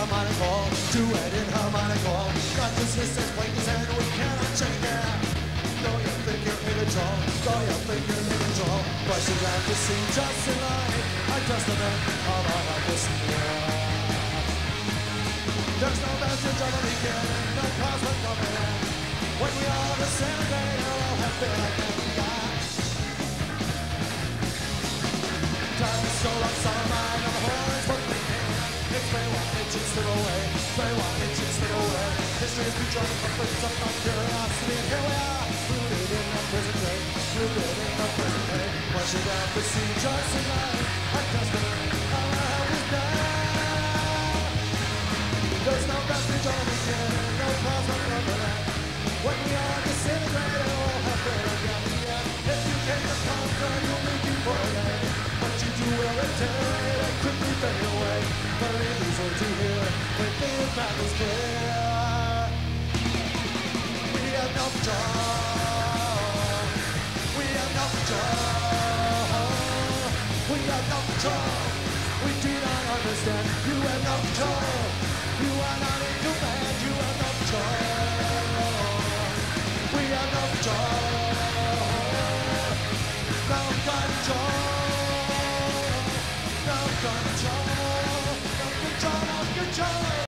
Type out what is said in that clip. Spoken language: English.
harmonical, in harmonical. Consciousness is blank and we cannot change it. Though you think you're in control, though you think you're in control, but you have to see just in line. A testament of our helplessness. There's no message of a weekend, no cosmic coming in. When we are disintegrated, we'll have been again. Time is so long, summer mind of the it slip away, very what it slip away. History is betrayed, but flips up on curiosity, and here we are, rooted in the present day, rooted in the present day. What should have to see just tonight? A testament of our helplessness. There's no vestige of a beginning, no cosmic covenant. When we are disintegrated, we'll have been again. If you came to conquer, you'll be before it. What you do will return and quickly fade away. But control. No control. No control.